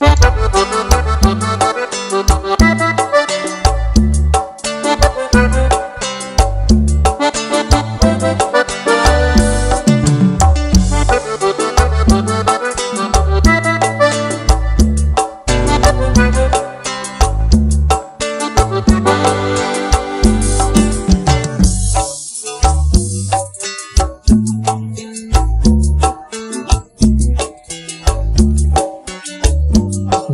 Música Oh.